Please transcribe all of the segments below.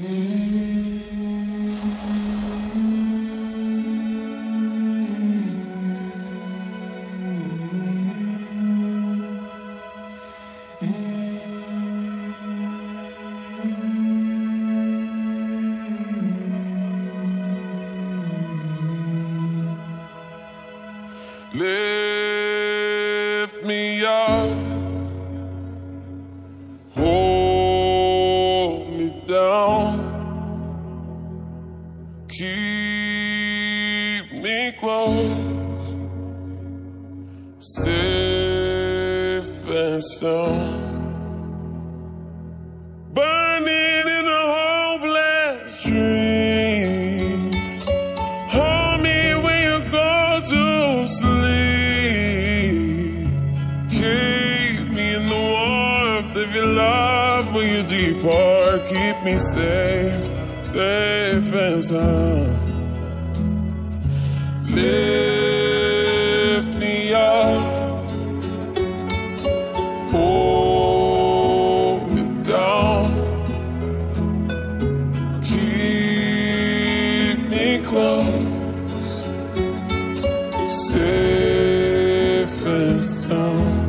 Lift keep me close, safe and sound. Burning in a hopeless dream. Hold me when you go to sleep. Keep me in the warmth of your love when you depart, keep me safe, safe and sound. Lift me up, hold me down, keep me close, safe and sound.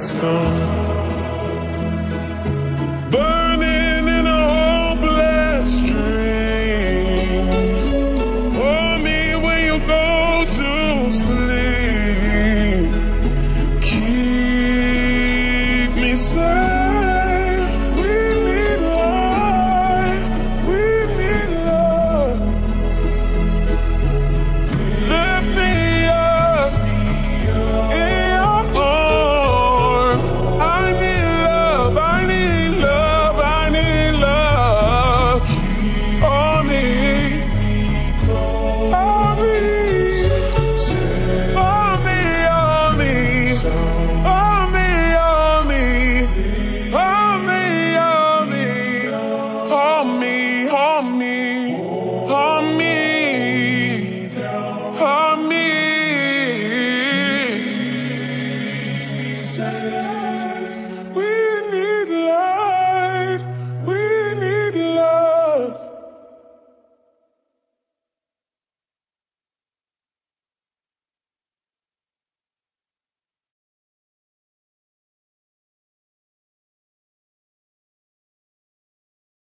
and